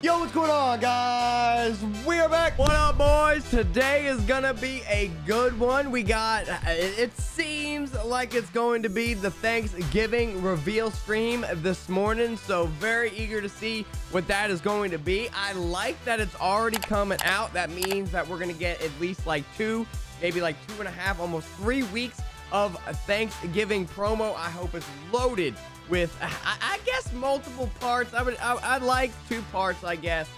Yo, what's going on, guys? We're back. What up, boys? Today is gonna be a good one. We got, it seems like it's going to be the Thanksgiving reveal stream this morning. So, very eager to see what that is going to be. I like that it's already coming out. That means that we're gonna get at least like two, maybe like two and a half, almost three weeks of Thanksgiving promo. I hope it's loaded with, I, I guess, multiple parts. I would, I, I'd like two parts, I guess.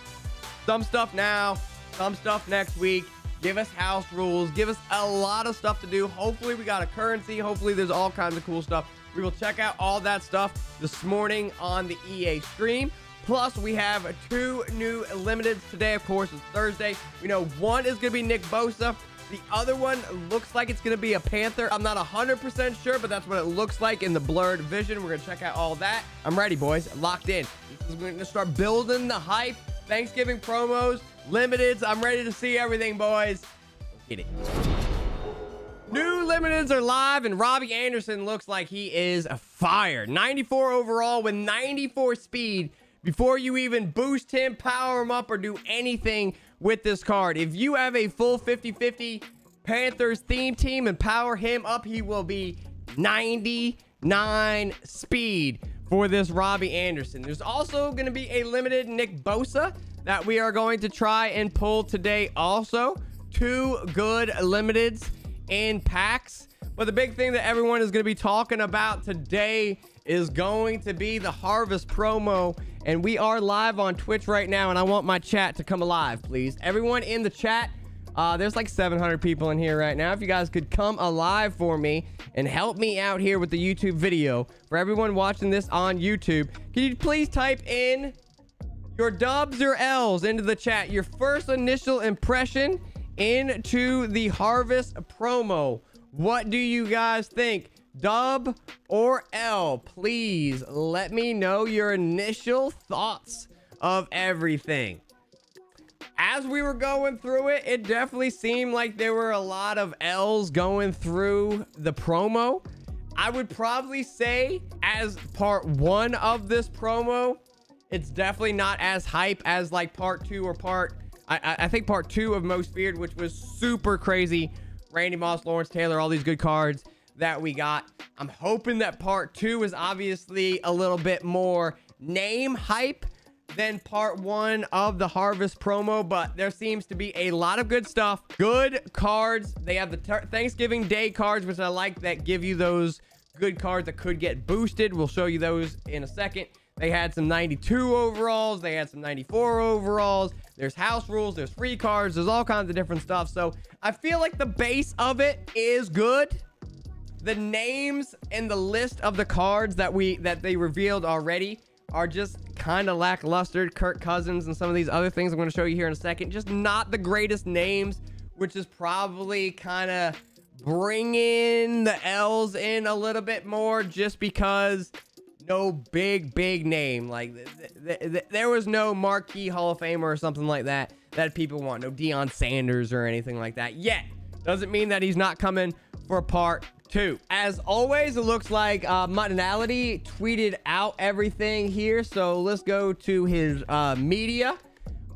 Some stuff now, some stuff next week. Give us house rules. Give us a lot of stuff to do. Hopefully, we got a currency. Hopefully, there's all kinds of cool stuff. We will check out all that stuff this morning on the EA stream. Plus, we have two new limiteds today. Of course, it's Thursday. We know one is going to be Nick Bosa. The other one looks like it's going to be a Panther. I'm not 100% sure, but that's what it looks like in the blurred vision. We're going to check out all that. I'm ready, boys. Locked in. We're going to start building the hype. Thanksgiving promos, limiteds. I'm ready to see everything, boys. Let's get it. New limiteds are live, and Robbie Anderson looks like he is a fire. 94 overall with 94 speed. Before you even boost him, power him up, or do anything with this card. If you have a full 50-50 Panthers theme team and power him up, he will be 99 speed for this Robbie Anderson. There's also going to be a limited Nick Bosa that we are going to try and pull today also. Two good limiteds in packs. But the big thing that everyone is going to be talking about today is going to be the Harvest promo and we are live on Twitch right now, and I want my chat to come alive, please. Everyone in the chat, uh, there's like 700 people in here right now. If you guys could come alive for me and help me out here with the YouTube video. For everyone watching this on YouTube, can you please type in your dubs or L's into the chat? Your first initial impression into the Harvest promo. What do you guys think? Dub or L, please let me know your initial thoughts of everything. As we were going through it, it definitely seemed like there were a lot of L's going through the promo. I would probably say as part one of this promo, it's definitely not as hype as like part two or part, I, I think part two of Most Feared, which was super crazy. Randy Moss, Lawrence Taylor, all these good cards that we got. I'm hoping that part two is obviously a little bit more name hype than part one of the harvest promo but there seems to be a lot of good stuff. Good cards. They have the thanksgiving day cards which i like that give you those good cards that could get boosted. We'll show you those in a second. They had some 92 overalls. They had some 94 overalls. There's house rules. There's free cards. There's all kinds of different stuff. So i feel like the base of it is good the names and the list of the cards that we that they revealed already are just kind of lackluster. Kirk Cousins and some of these other things I'm going to show you here in a second. Just not the greatest names, which is probably kind of bringing the L's in a little bit more just because no big, big name. Like, th th th there was no marquee Hall of Famer or something like that that people want. No Deion Sanders or anything like that yet. Doesn't mean that he's not coming for a part two. As always, it looks like uh, Muttonality tweeted out everything here. So let's go to his uh, media.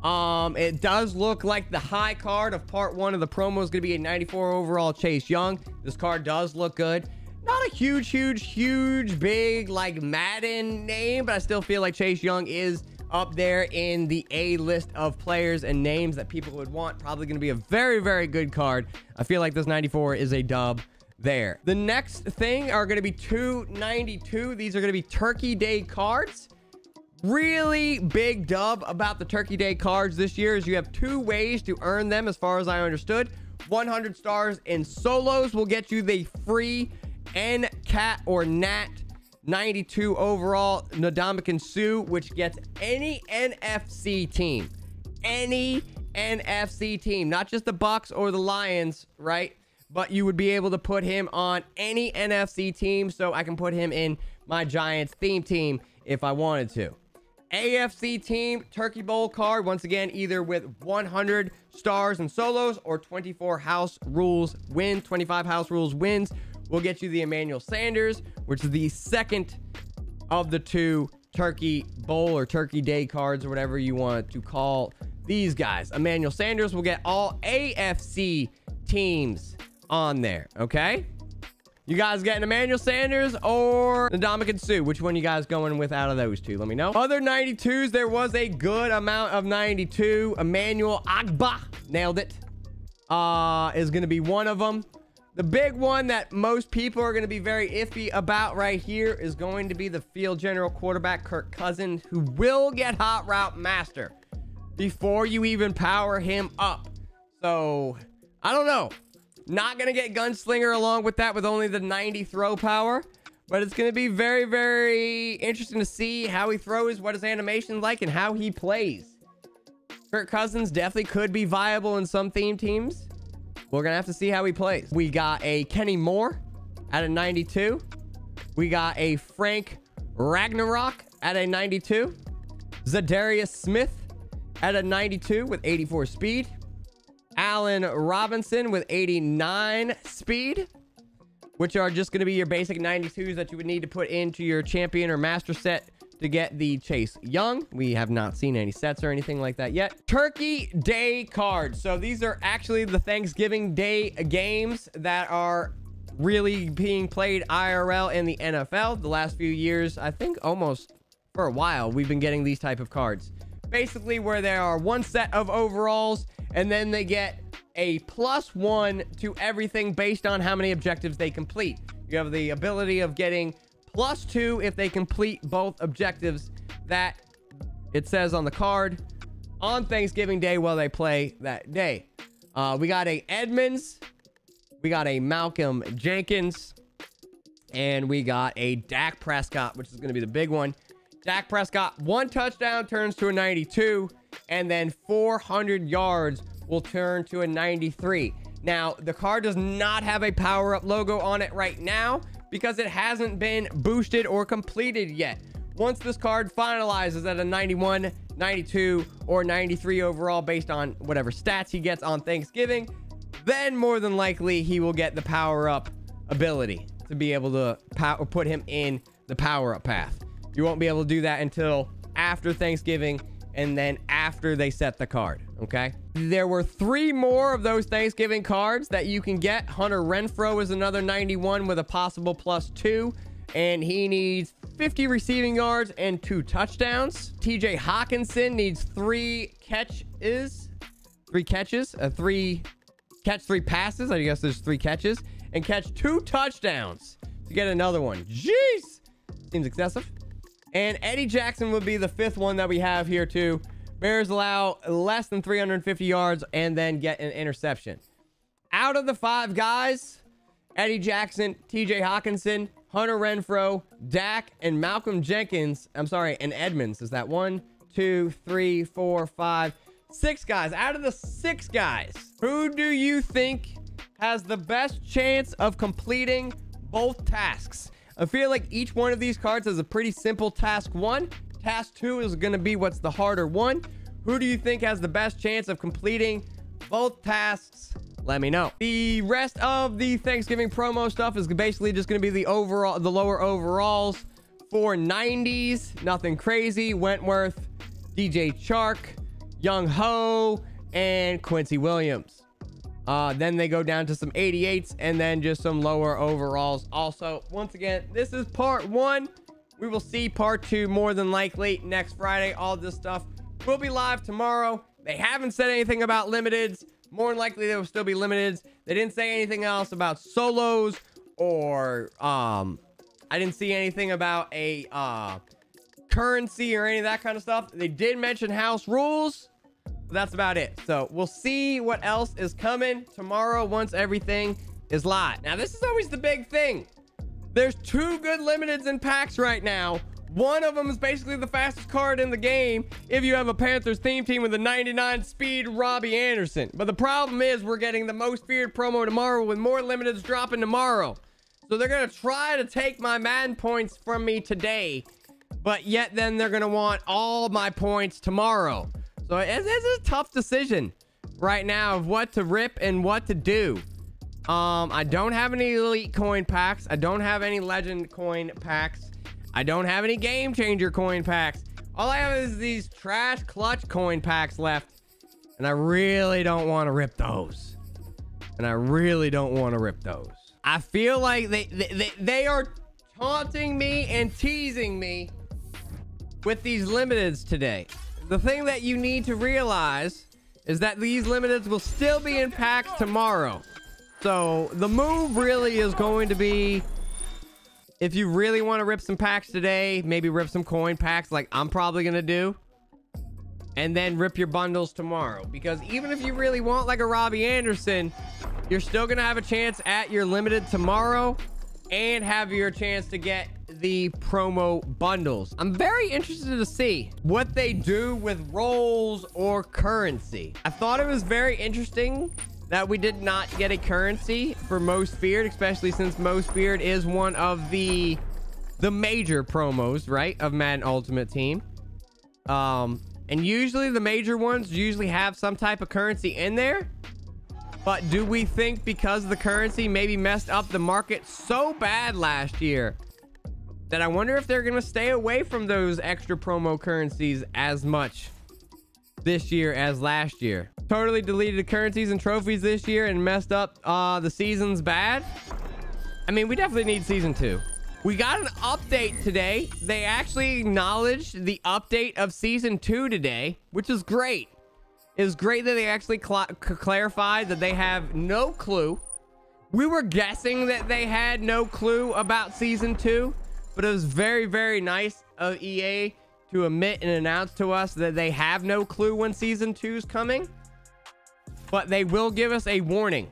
Um, it does look like the high card of part one of the promo is going to be a 94 overall Chase Young. This card does look good. Not a huge, huge, huge, big, like Madden name, but I still feel like Chase Young is up there in the A list of players and names that people would want. Probably going to be a very, very good card. I feel like this 94 is a dub there. The next thing are going to be 292. These are going to be Turkey Day cards. Really big dub about the Turkey Day cards this year is you have two ways to earn them as far as I understood. 100 stars in solos will get you the free NCAT or NAT 92 overall Ndamukong Suh, which gets any NFC team. Any NFC team, not just the Bucs or the Lions, right? But you would be able to put him on any NFC team. So I can put him in my Giants theme team if I wanted to. AFC team Turkey Bowl card, once again, either with 100 stars and solos or 24 house rules win, 25 house rules wins. We'll get you the Emmanuel Sanders, which is the second of the two turkey bowl or turkey day cards or whatever you want to call these guys. Emmanuel Sanders will get all AFC teams on there, okay? You guys getting Emmanuel Sanders or Ndamukong Suh? Which one you guys going with out of those two? Let me know. Other 92s, there was a good amount of 92. Emmanuel Ogbah, nailed it. Uh, is going to be one of them. The big one that most people are going to be very iffy about right here is going to be the field general quarterback, Kirk Cousins, who will get hot route master before you even power him up. So, I don't know. Not going to get Gunslinger along with that with only the 90 throw power. But it's going to be very, very interesting to see how he throws, what his animation's like, and how he plays. Kirk Cousins definitely could be viable in some theme teams. We're going to have to see how he plays. We got a Kenny Moore at a 92. We got a Frank Ragnow at a 92. Za'Darius Smith at a 92 with 84 speed. Allen Robinson with 89 speed, which are just going to be your basic 92s that you would need to put into your champion or master set to get the Chase Young. We have not seen any sets or anything like that yet. Turkey Day cards. So these are actually the Thanksgiving Day games that are really being played IRL in the NFL. The last few years, I think almost for a while, we've been getting these type of cards. Basically where there are one set of overalls and then they get a plus one to everything based on how many objectives they complete. You have the ability of getting plus two if they complete both objectives that it says on the card on Thanksgiving Day while they play that day. Uh, we got a Edmunds, we got a Malcolm Jenkins, and we got a Dak Prescott, which is going to be the big one. Dak Prescott, one touchdown turns to a 92 and then 400 yards will turn to a 93. Now, the card does not have a power up logo on it right now because it hasn't been boosted or completed yet. Once this card finalizes at a 91, 92, or 93 overall based on whatever stats he gets on Thanksgiving, then more than likely he will get the power up ability to be able to put him in the power up path. You won't be able to do that until after Thanksgiving and then after they set the card. Okay. There were three more of those Thanksgiving cards that you can get. Hunter Renfrow is another 91 with a possible plus two, and he needs 50 receiving yards and two touchdowns. TJ Hockenson needs three catches, three catches, uh, three catch three passes. I guess there's three catches and catch two touchdowns to get another one. Jeez, seems excessive. And Eddie Jackson would be the fifth one that we have here too. Bears allow less than 350 yards and then get an interception. Out of the five guys, Eddie Jackson, TJ Hockenson, Hunter Renfrow, Dak, and Malcolm Jenkins. I'm sorry, and Edmunds. Is that one, two, three, four, five, six guys? Out of the six guys, who do you think has the best chance of completing both tasks? I feel like each one of these cards has a pretty simple task one. Task two is going to be what's the harder one. Who do you think has the best chance of completing both tasks? Let me know. The rest of the Thanksgiving promo stuff is basically just going to be the overall, the lower overalls for 90s. Nothing crazy. Wentworth, DJ Chark, Young Ho, and Quincy Williams. Uh, then they go down to some 88s and then just some lower overalls. Also, once again, this is part one. We will see part two more than likely next Friday. All this stuff will be live tomorrow. They haven't said anything about limiteds. More than likely, there will still be limiteds. They didn't say anything else about solos or um, I didn't see anything about a uh, currency or any of that kind of stuff. They did mention house rules that's about it. So we'll see what else is coming tomorrow once everything is live. Now, this is always the big thing. There's two good limiteds in packs right now. One of them is basically the fastest card in the game if you have a Panthers theme team with a 99 speed Robbie Anderson. But the problem is we're getting the most feared promo tomorrow with more limiteds dropping tomorrow. So they're going to try to take my Madden points from me today. But yet then they're going to want all my points tomorrow. So it's, it's a tough decision right now of what to rip and what to do. Um, I don't have any elite coin packs. I don't have any legend coin packs. I don't have any game changer coin packs. All I have is these trash clutch coin packs left. And I really don't want to rip those. And I really don't want to rip those. I feel like they, they, they, they are taunting me and teasing me with these limiteds today. The thing that you need to realize is that these limiteds will still be in packs tomorrow. So the move really is going to be if you really want to rip some packs today, maybe rip some coin packs like I'm probably going to do. And then rip your bundles tomorrow. Because even if you really want like a Robbie Anderson, you're still going to have a chance at your limited tomorrow and have your chance to get the promo bundles. I'm very interested to see what they do with rolls or currency. I thought it was very interesting that we did not get a currency for Most Feared, especially since Most Feared is one of the the major promos, right, of Madden Ultimate Team. Um, and usually the major ones usually have some type of currency in there. But do we think because the currency maybe messed up the market so bad last year that I wonder if they're going to stay away from those extra promo currencies as much this year as last year? Totally deleted the currencies and trophies this year and messed up uh, the seasons bad? I mean, we definitely need season two. We got an update today. They actually acknowledged the update of season two today, which is great. It was great that they actually cl clarified that they have no clue. We were guessing that they had no clue about season two, but it was very, very nice of EA to admit and announce to us that they have no clue when season two is coming. But they will give us a warning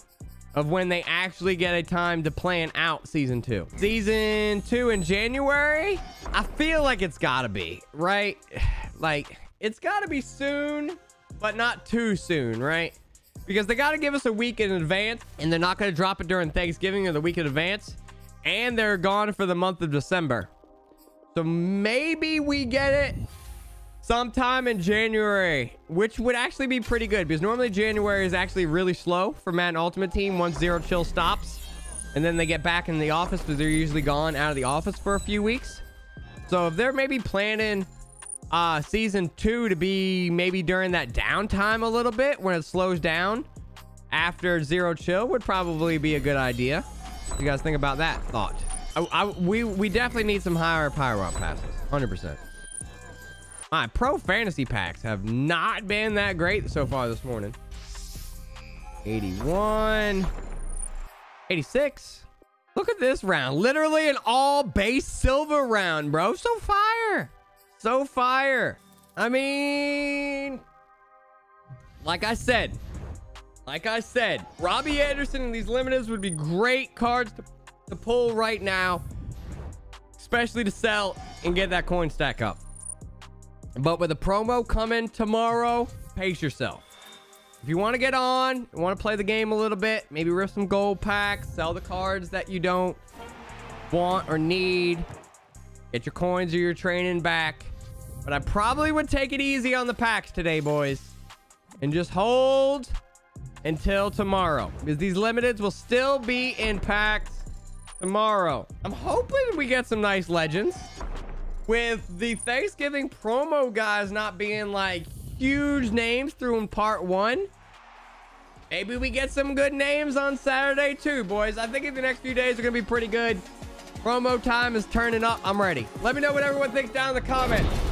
of when they actually get a time to plan out season two. Season two in January? I feel like it's gotta be, right? Like, it's gotta be soon but not too soon, right? Because they got to give us a week in advance, and they're not to drop it during Thanksgiving or the week in advance, and they're gone for the month of December. So maybe we get it sometime in January, which would actually be pretty good because normally January is actually really slow for Madden Ultimate Team once Zero Chill stops. And then they get back in the office because they're usually gone out of the office for a few weeks. So if they're maybe planning uh, season two to be maybe during that downtime a little bit when it slows down after Zero Chill would probably be a good idea. You guys think about that thought? I, I, we, we definitely need some higher power up passes. 100%. My pro fantasy packs have not been that great so far this morning. 81. 86. Look at this round. Literally an all base silver round, bro. So fire. So fire. I mean, like I said, like I said, Robbie Anderson and these limiteds would be great cards to, to pull right now, especially to sell and get that coin stack up. But with a promo coming tomorrow, pace yourself. If you want to get on, want to play the game a little bit, maybe rip some gold packs, sell the cards that you don't want or need, get your coins or your training back. But I probably would take it easy on the packs today, boys. And just hold until tomorrow. Because these limiteds will still be in packs tomorrow. I'm hoping we get some nice legends. With the Thanksgiving promo guys not being like huge names through in part one. Maybe we get some good names on Saturday too, boys. I think in the next few days are going to be pretty good. Promo time is turning up. I'm ready. Let me know what everyone thinks down in the comments.